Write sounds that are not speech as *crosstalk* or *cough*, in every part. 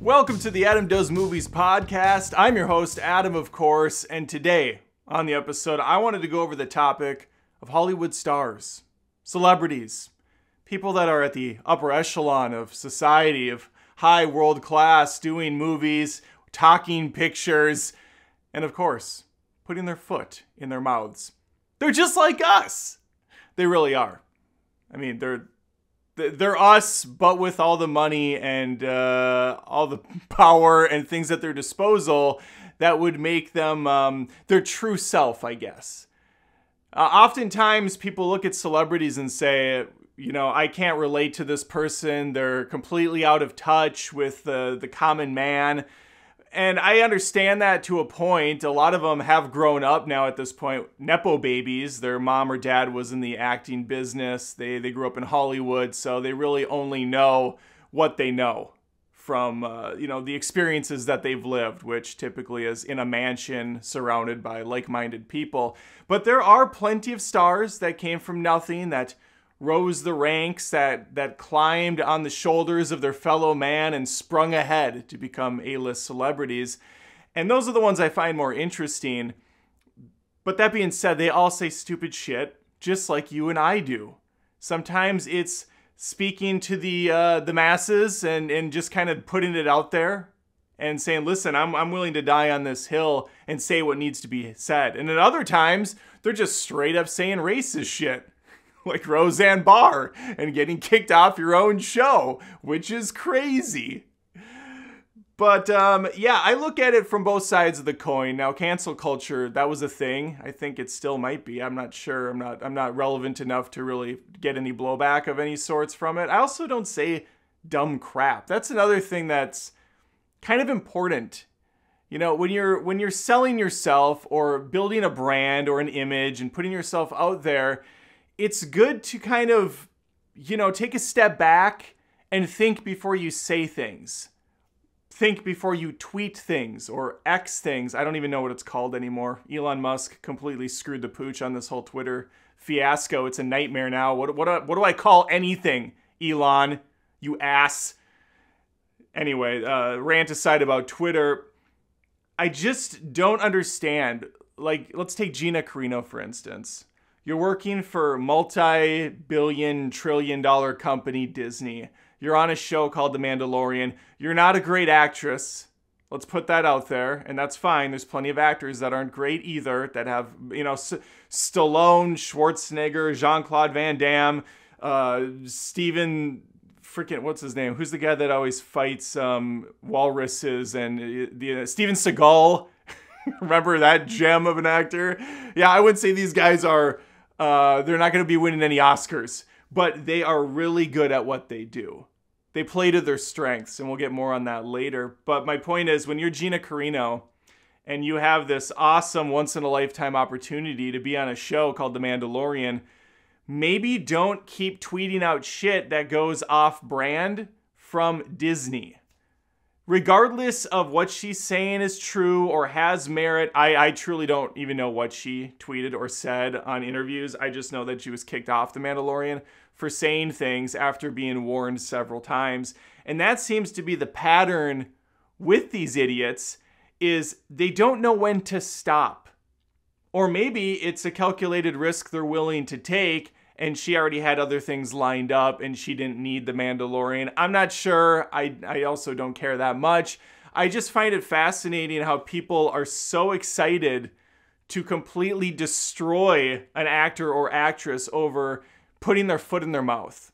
Welcome to the Adam Does Movies podcast. I'm your host, Adam, of course, and today on the episode, I wanted to go over the topic of Hollywood stars, celebrities, people that are at the upper echelon of society, of high world class, doing movies, talking pictures, and of course, putting their foot in their mouths. They're just like us. They really are. I mean, they're they're us, but with all the money and uh, all the *laughs* power and things at their disposal that would make them um, their true self, I guess. Uh, oftentimes, people look at celebrities and say, you know, I can't relate to this person. They're completely out of touch with the, the common man and I understand that to a point. A lot of them have grown up now at this point, nepo babies. Their mom or dad was in the acting business. They they grew up in Hollywood, so they really only know what they know from uh, you know the experiences that they've lived, which typically is in a mansion surrounded by like-minded people. But there are plenty of stars that came from nothing that rose the ranks, that, that climbed on the shoulders of their fellow man and sprung ahead to become A list celebrities. And those are the ones I find more interesting. But that being said, they all say stupid shit, just like you and I do. Sometimes it's speaking to the uh, the masses and, and just kind of putting it out there and saying, listen, I'm, I'm willing to die on this hill and say what needs to be said. And at other times, they're just straight up saying racist shit. *laughs* like Roseanne Barr and getting kicked off your own show, which is crazy. But um, yeah, I look at it from both sides of the coin. Now, cancel culture, that was a thing. I think it still might be. I'm not sure. I'm not I'm not relevant enough to really get any blowback of any sorts from it. I also don't say dumb crap. That's another thing that's kind of important. You know, when you're when you're selling yourself or building a brand or an image and putting yourself out there, it's good to kind of, you know, take a step back and think before you say things. Think before you tweet things or X things. I don't even know what it's called anymore. Elon Musk completely screwed the pooch on this whole Twitter fiasco. It's a nightmare now. What what what do I call anything, Elon? You ass. Anyway, uh, rant aside about Twitter, I just don't understand. Like, let's take Gina Carano for instance. You're working for multi billion, trillion dollar company Disney. You're on a show called The Mandalorian. You're not a great actress. Let's put that out there, and that's fine. There's plenty of actors that aren't great either, that have, you know, S- Stallone, Schwarzenegger, Jean Claude Van Damme, uh, Steven freaking what's his name? Who's the guy that always fights um, walruses and uh, the uh, Steven Seagal? *laughs* Remember that gem of an actor? Yeah, I would say these guys are uh, they're not going to be winning any Oscars, but they are really good at what they do. They play to their strengths, and we'll get more on that later. But my point is, when you're Gina Carano and you have this awesome once in a lifetime opportunity to be on a show called The Mandalorian, maybe don't keep tweeting out shit that goes off brand from Disney regardless of what she's saying is true or has merit, I, I truly don't even know what she tweeted or said on interviews. I just know that she was kicked off The Mandalorian for saying things after being warned several times. And that seems to be the pattern with these idiots is they don't know when to stop. Or maybe it's a calculated risk they're willing to take and she already had other things lined up and she didn't need the Mandalorian. I'm not sure. I, I also don't care that much. I just find it fascinating how people are so excited to completely destroy an actor or actress over putting their foot in their mouth.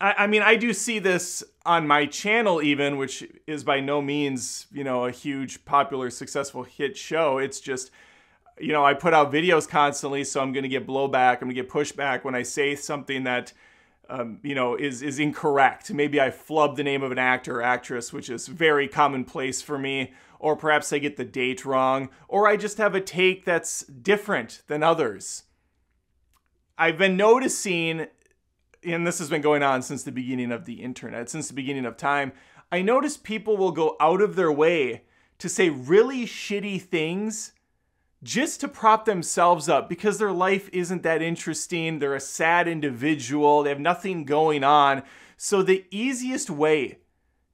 I, I mean, I do see this on my channel, even, which is by no means, you know, a huge, popular, successful hit show. It's just you know, I put out videos constantly, so I'm going to get blowback. I'm going to get pushback when I say something that, um, you know, is is incorrect. Maybe I flub the name of an actor or actress, which is very commonplace for me, or perhaps I get the date wrong, or I just have a take that's different than others. I've been noticing, and this has been going on since the beginning of the internet, since the beginning of time. I notice people will go out of their way to say really shitty things just to prop themselves up because their life isn't that interesting. They're a sad individual, they have nothing going on. So, the easiest way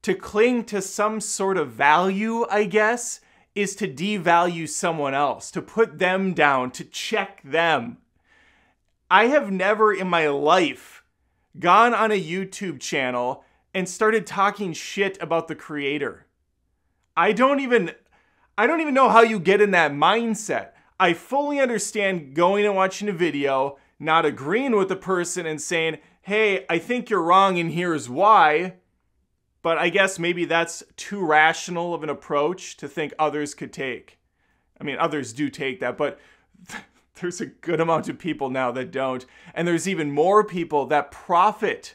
to cling to some sort of value, I guess, is to devalue someone else, to put them down, to check them. I have never in my life gone on a YouTube channel and started talking shit about the creator. I don't even I don't even know how you get in that mindset. I fully understand going and watching a video, not agreeing with the person and saying, "Hey, I think you're wrong and here's why." But I guess maybe that's too rational of an approach to think others could take. I mean, others do take that, but *laughs* there's a good amount of people now that don't. And there's even more people that profit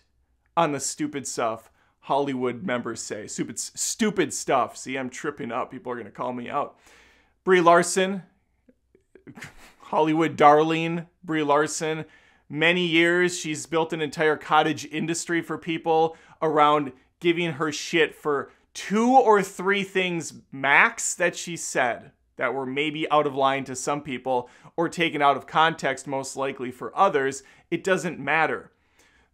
on the stupid stuff Hollywood members say. Stupid, stupid stuff. See, I'm tripping up. People are going to call me out. Brie Larson, Hollywood darling, Brie Larson. Many years, she's built an entire cottage industry for people around giving her shit for two or three things max that she said that were maybe out of line to some people or taken out of context, most likely for others. It doesn't matter.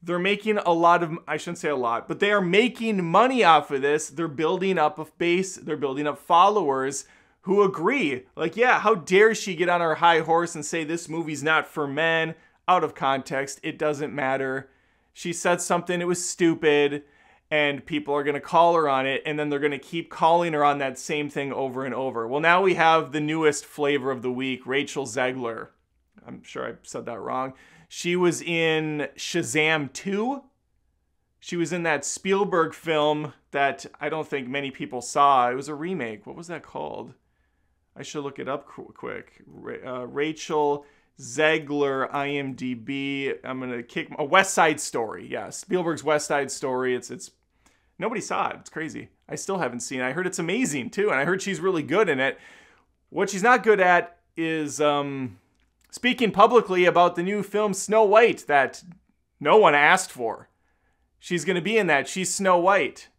They're making a lot of, I shouldn't say a lot, but they are making money off of this. They're building up a base, they're building up followers who agree. Like, yeah, how dare she get on her high horse and say this movie's not for men? Out of context, it doesn't matter. She said something, it was stupid and people are going to call her on it and then they're going to keep calling her on that same thing over and over. Well, now we have the newest flavor of the week, Rachel Zegler. I'm sure I said that wrong. She was in Shazam 2. She was in that Spielberg film that I don't think many people saw. It was a remake. What was that called? I should look it up quick. Uh, Rachel Zegler, IMDb. I'm gonna kick a West Side Story. Yeah, Spielberg's West Side Story. It's it's Nobody saw it. It's crazy. I still haven't seen it. I heard it's amazing too, and I heard she's really good in it. What she's not good at is um, speaking publicly about the new film Snow White that no one asked for. She's going to be in that. She's Snow White.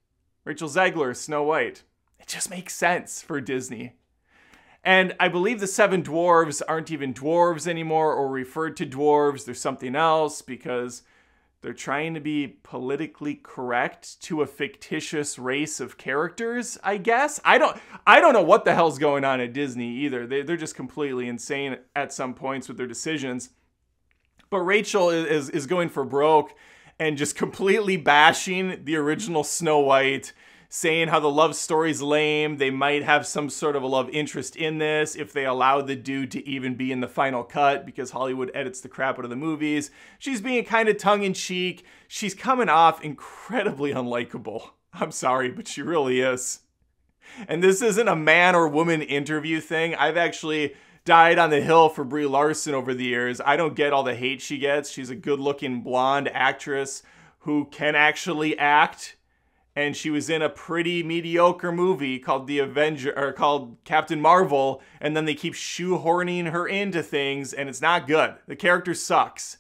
Rachel Zegler, Snow White. It just makes sense for Disney. And I believe the seven dwarves aren't even dwarves anymore or referred to dwarves. There's something else because they're trying to be politically correct to a fictitious race of characters, I guess. I don't I don't know what the hell's going on at Disney either. They, they're just completely insane at some points with their decisions. But Rachel is, is, is going for broke and just completely bashing the original Snow White saying how the love story's lame. They might have some sort of a love interest in this if they allow the dude to even be in the final cut because Hollywood edits the crap out of the movies. She's being kind of tongue in cheek. She's coming off incredibly unlikable. I'm sorry, but she really is. And this isn't a man or woman interview thing. I've actually died on the hill for Brie Larson over the years. I don't get all the hate she gets. She's a good looking blonde actress who can actually act and she was in a pretty mediocre movie called The Avenger or called Captain Marvel, and then they keep shoehorning her into things, and it's not good. The character sucks.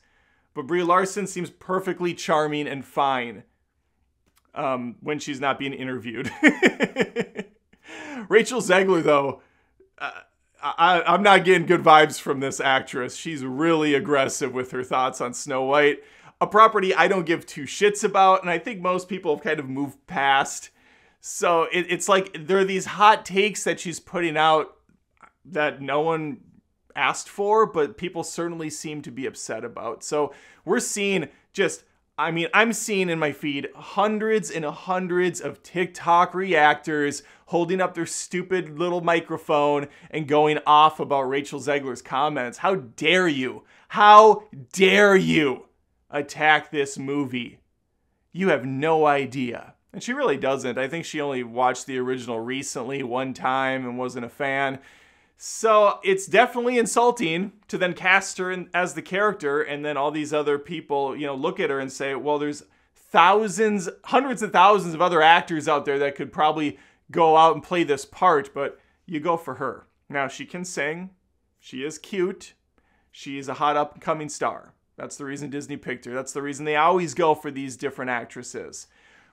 But Brie Larson seems perfectly charming and fine um, when she's not being interviewed. *laughs* Rachel Zegler, though, uh, I, I'm not getting good vibes from this actress. She's really aggressive with her thoughts on Snow White a property I don't give two shits about, and I think most people have kind of moved past. So it, it's like there are these hot takes that she's putting out that no one asked for, but people certainly seem to be upset about. So we're seeing just, I mean, I'm seeing in my feed hundreds and hundreds of TikTok reactors holding up their stupid little microphone and going off about Rachel Zegler's comments. How dare you? How dare you? Attack this movie. You have no idea. And she really doesn't. I think she only watched the original recently one time and wasn't a fan. So it's definitely insulting to then cast her in, as the character and then all these other people, you know, look at her and say, well, there's thousands, hundreds of thousands of other actors out there that could probably go out and play this part, but you go for her. Now, she can sing. She is cute. She is a hot up and coming star. That's the reason Disney picked her. That's the reason they always go for these different actresses.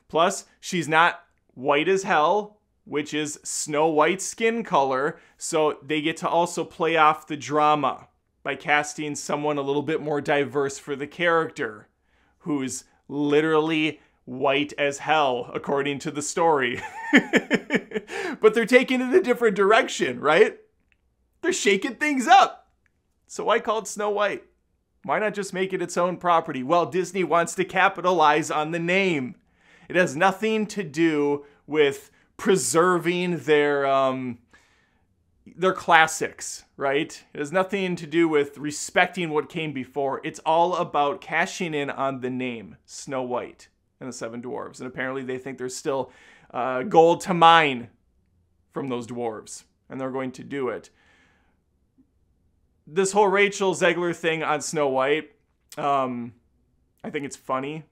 Plus, she's not white as hell, which is Snow White's skin color. So they get to also play off the drama by casting someone a little bit more diverse for the character, who's literally white as hell, according to the story. *laughs* but they're taking it a different direction, right? They're shaking things up. So I called Snow White. Why not just make it its own property? Well, Disney wants to capitalize on the name. It has nothing to do with preserving their um, their classics, right? It has nothing to do with respecting what came before. It's all about cashing in on the name Snow White and the Seven Dwarves. And apparently, they think there's still uh, gold to mine from those dwarves, and they're going to do it. This whole Rachel Zegler thing on Snow White, um, I think it's funny.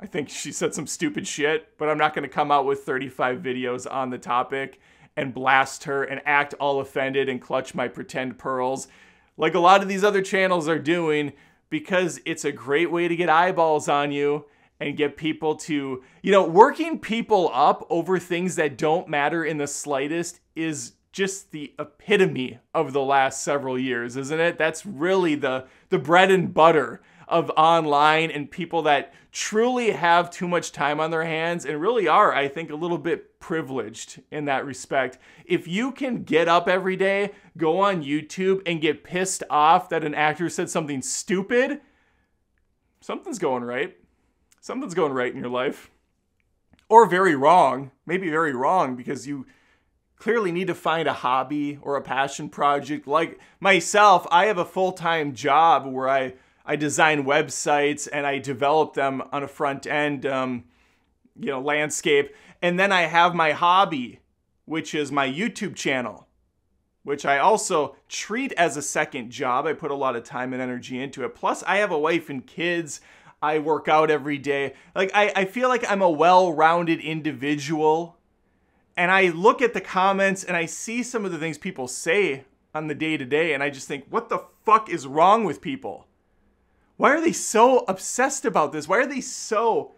I think she said some stupid shit, but I'm not going to come out with 35 videos on the topic and blast her and act all offended and clutch my pretend pearls like a lot of these other channels are doing because it's a great way to get eyeballs on you and get people to, you know, working people up over things that don't matter in the slightest is just the epitome of the last several years, isn't it? That's really the the bread and butter of online and people that truly have too much time on their hands and really are, I think, a little bit privileged in that respect. If you can get up every day, go on YouTube and get pissed off that an actor said something stupid, something's going right something's going right in your life. Or very wrong, maybe very wrong because you clearly need to find a hobby or a passion project. Like myself, I have a full time job where I, I design websites and I develop them on a front end, um, you know, landscape. And then I have my hobby, which is my YouTube channel, which I also treat as a second job. I put a lot of time and energy into it. Plus, I have a wife and kids. I work out every day. Like I, I feel like I'm a well-rounded individual. And I look at the comments and I see some of the things people say on the day to day, and I just think, what the fuck is wrong with people? Why are they so obsessed about this? Why are they so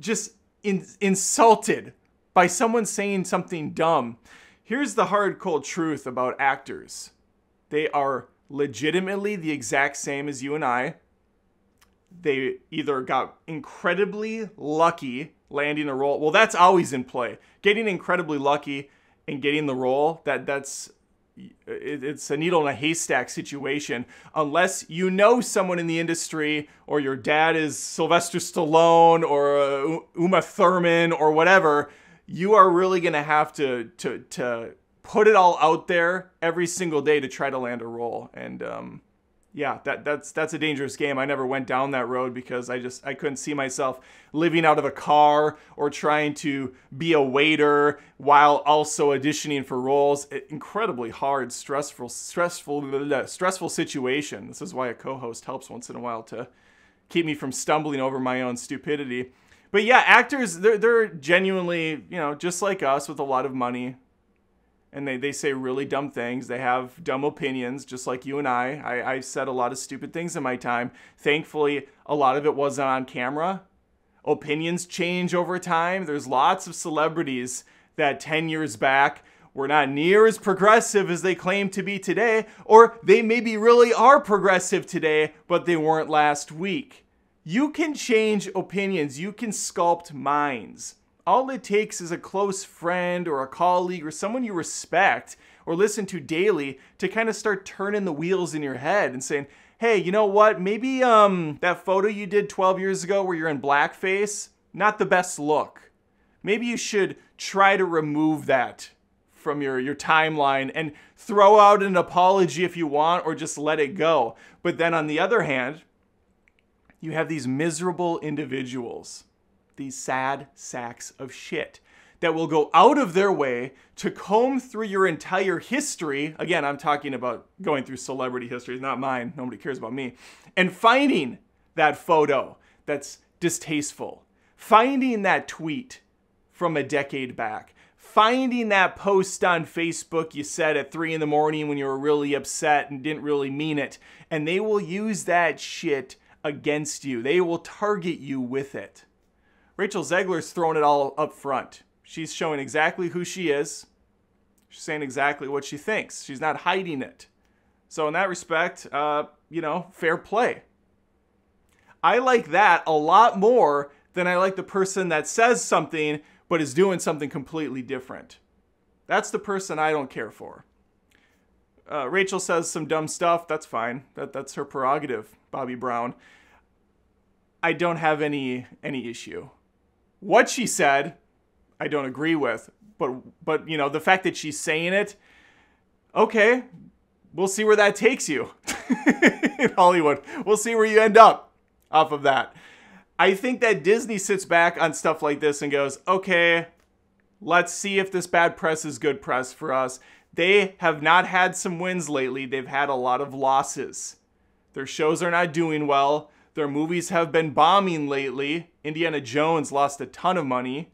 just in, insulted by someone saying something dumb? Here's the hard, cold truth about actors they are legitimately the exact same as you and I they either got incredibly lucky landing a role. Well, that's always in play. Getting incredibly lucky and getting the role, that that's it's a needle in a haystack situation unless you know someone in the industry or your dad is Sylvester Stallone or uh, Uma Thurman or whatever you are really going to have to to to put it all out there every single day to try to land a role and um, yeah, that that's that's a dangerous game. I never went down that road because I just I couldn't see myself living out of a car or trying to be a waiter while also auditioning for roles. Incredibly hard, stressful, stressful, stressful situation. This is why a co-host helps once in a while to keep me from stumbling over my own stupidity. But yeah, actors they're they're genuinely, you know, just like us with a lot of money, and they, they say really dumb things. They have dumb opinions, just like you and I. I. I said a lot of stupid things in my time. Thankfully, a lot of it wasn't on camera. Opinions change over time. There's lots of celebrities that 10 years back were not near as progressive as they claim to be today, or they maybe really are progressive today, but they weren't last week. You can change opinions, you can sculpt minds all it takes is a close friend or a colleague or someone you respect or listen to daily to kind of start turning the wheels in your head and saying, hey, you know what? Maybe um, that photo you did 12 years ago where you're in blackface, not the best look. Maybe you should try to remove that from your, your timeline and throw out an apology if you want or just let it go. But then on the other hand, you have these miserable individuals these sad sacks of shit that will go out of their way to comb through your entire history. Again, I'm talking about going through celebrity history, not mine. Nobody cares about me. And finding that photo that's distasteful, finding that tweet from a decade back, finding that post on Facebook you said at three in the morning when you were really upset and didn't really mean it. And they will use that shit against you, they will target you with it. Rachel Zegler's throwing it all up front. She's showing exactly who she is. She's saying exactly what she thinks. She's not hiding it. So, in that respect, uh, you know, fair play. I like that a lot more than I like the person that says something but is doing something completely different. That's the person I don't care for. Uh, Rachel says some dumb stuff. That's fine. That that's her prerogative, Bobby Brown. I don't have any any issue. What she said, I don't agree with. But but you know the fact that she's saying it, okay, we'll see where that takes you *laughs* in Hollywood. We'll see where you end up off of that. I think that Disney sits back on stuff like this and goes, okay, let's see if this bad press is good press for us. They have not had some wins lately, they've had a lot of losses. Their shows are not doing well. Their movies have been bombing lately. Indiana Jones lost a ton of money.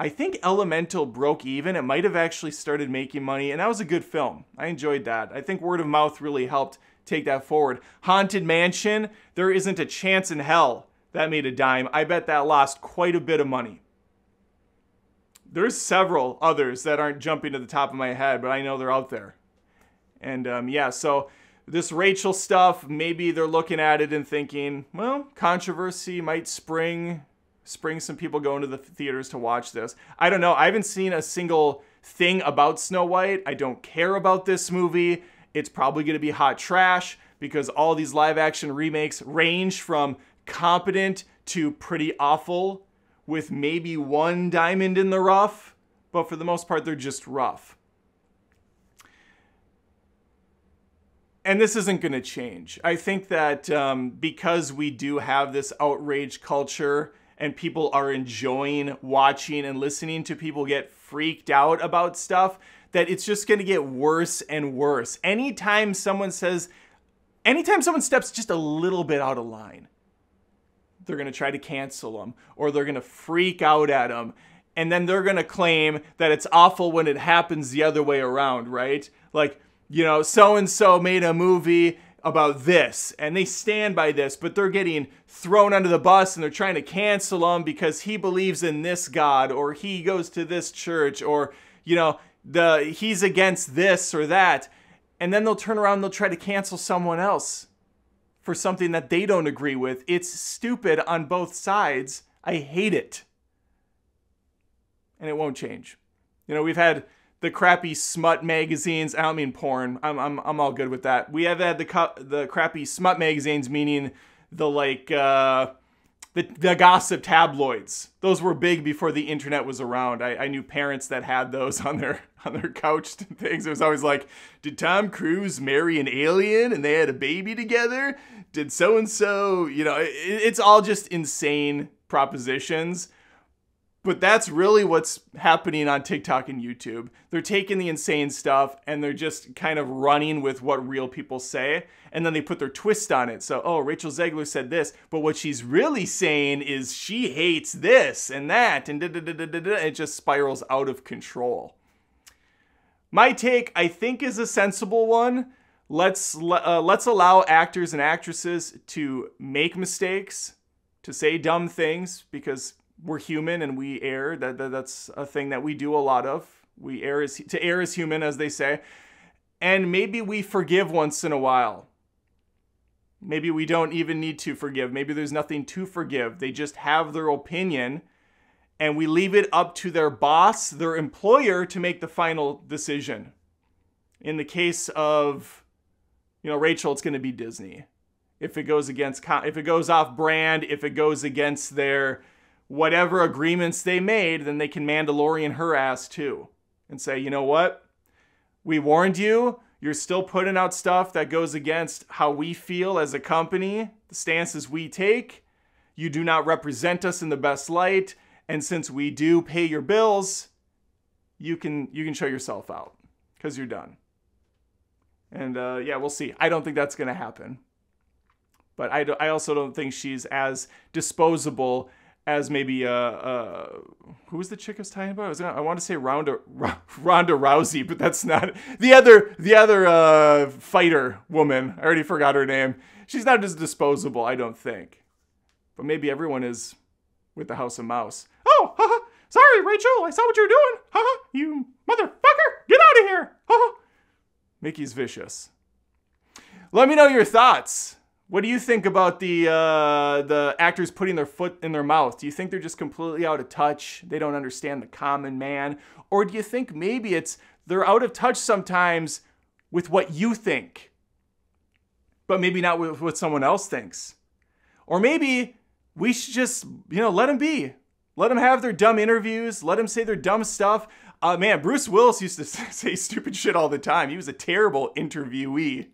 I think Elemental broke even. It might have actually started making money, and that was a good film. I enjoyed that. I think word of mouth really helped take that forward. Haunted Mansion, there isn't a chance in hell that made a dime. I bet that lost quite a bit of money. There's several others that aren't jumping to the top of my head, but I know they're out there. And um, yeah, so this Rachel stuff, maybe they're looking at it and thinking, well, controversy might spring spring some people going to the theaters to watch this. I don't know. I haven't seen a single thing about Snow White. I don't care about this movie. It's probably going to be hot trash because all these live action remakes range from competent to pretty awful with maybe one diamond in the rough, but for the most part, they're just rough. And this isn't going to change. I think that um, because we do have this outrage culture and people are enjoying watching and listening to people get freaked out about stuff, that it's just going to get worse and worse. Anytime someone says, anytime someone steps just a little bit out of line, they're going to try to cancel them or they're going to freak out at them. And then they're going to claim that it's awful when it happens the other way around, right? Like, you know, so and so made a movie about this and they stand by this, but they're getting thrown under the bus and they're trying to cancel him because he believes in this God or he goes to this church or, you know, the he's against this or that. And then they'll turn around and they'll try to cancel someone else for something that they don't agree with. It's stupid on both sides. I hate it. And it won't change. You know, we've had the crappy smut magazines. I don't mean porn. I'm, I'm, I'm all good with that. We have had the, the crappy smut magazines, meaning the like, uh, the, the gossip tabloids. Those were big before the internet was around. I, I knew parents that had those *laughs* on their on their couch and things. It was always like, did Tom Cruise marry an alien and they had a baby together? Did so and so, you know, it, it's all just insane propositions. But that's really what's happening on TikTok and YouTube. They're taking the insane stuff and they're just kind of running with what real people say. And then they put their twist on it. So, oh, Rachel Zegler said this, but what she's really saying is she hates this and that. And da da da da da. it just spirals out of control. My take, I think, is a sensible one. Let's uh, let's allow actors and actresses to make mistakes, to say dumb things because we're human and we err. That, that that's a thing that we do a lot of. We err as to err is human, as they say, and maybe we forgive once in a while. Maybe we don't even need to forgive. Maybe there's nothing to forgive. They just have their opinion, and we leave it up to their boss, their employer, to make the final decision. In the case of, you know, Rachel, it's going to be Disney. If it goes against, if it goes off brand, if it goes against their whatever agreements they made, then they can Mandalorian her ass too and say, you know what? We warned you. You're still putting out stuff that goes against how we feel as a company, the stances we take. You do not represent us in the best light. And since we do pay your bills, you can you can show yourself out because you're done. And uh, yeah, we'll see. I don't think that's going to happen. But I, I also don't think she's as disposable as maybe uh, uh who was the chick I was talking about? I, was gonna, I want to say Ronda Ronda Rousey, but that's not the other the other uh, fighter woman. I already forgot her name. She's not as disposable, I don't think. But maybe everyone is with the House of Mouse. Oh, haha, Sorry, Rachel, I saw what you were doing. Haha, you motherfucker, get out of here. Haha. Mickey's vicious. Let me know your thoughts. What do you think about the uh, the actors putting their foot in their mouth? Do you think they're just completely out of touch? They don't understand the common man, or do you think maybe it's they're out of touch sometimes with what you think, but maybe not with what someone else thinks? Or maybe we should just you know let them be, let them have their dumb interviews, let them say their dumb stuff. Uh, man, Bruce Willis used to *laughs* say stupid shit all the time. He was a terrible interviewee.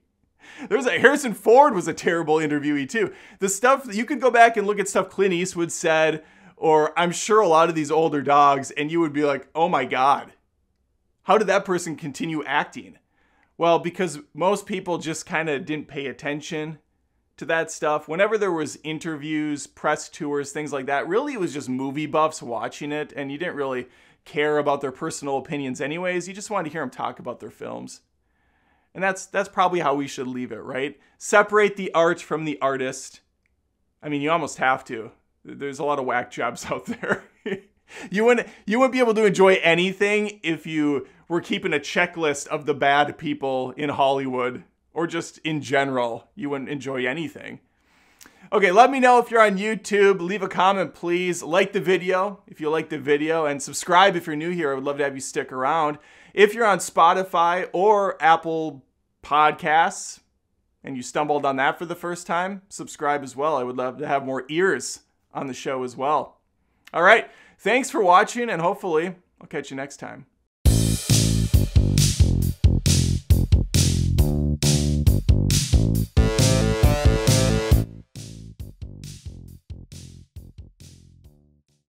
There's a Harrison Ford was a terrible interviewee too. The stuff that you could go back and look at stuff Clint Eastwood said, or I'm sure a lot of these older dogs, and you would be like, oh my God, how did that person continue acting? Well, because most people just kind of didn't pay attention to that stuff. Whenever there was interviews, press tours, things like that, really it was just movie buffs watching it, and you didn't really care about their personal opinions anyways. You just wanted to hear them talk about their films. And that's that's probably how we should leave it, right? Separate the art from the artist. I mean, you almost have to. There's a lot of whack jobs *laughs* out there. you wouldn't you wouldn't be able to enjoy anything if you were keeping a checklist of the bad people in Hollywood or just in general. You wouldn't enjoy anything. Okay, let me know if you're on YouTube. Leave a comment, please. Like the video if you like the video, and subscribe if you're new here. I would love to have you stick around. If you're on Spotify or Apple Podcasts and you stumbled on that for the first time, subscribe as well. I would love to have more ears on the show as well. All right, thanks for watching, and hopefully, I'll catch you next time.